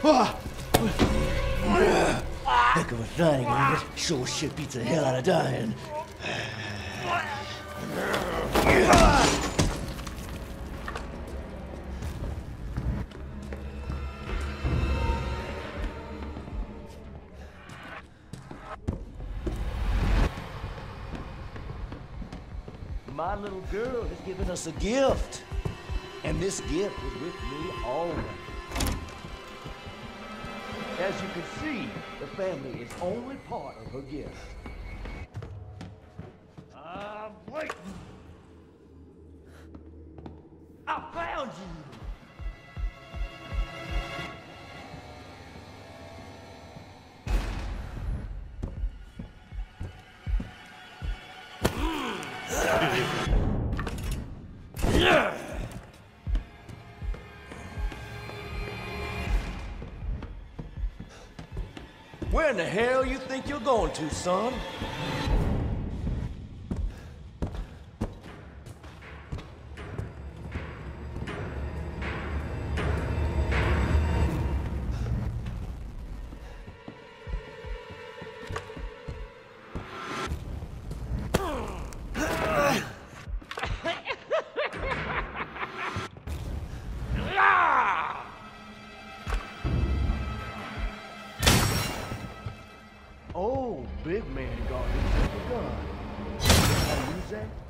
Heck of a thing, ain't it? Sure shit beats the hell out of dying. My little girl has given us a gift. And this gift was with me always. As you can see, the family is only part of her gift. Where in the hell you think you're going to, son? Big man got himself a gun. Use that?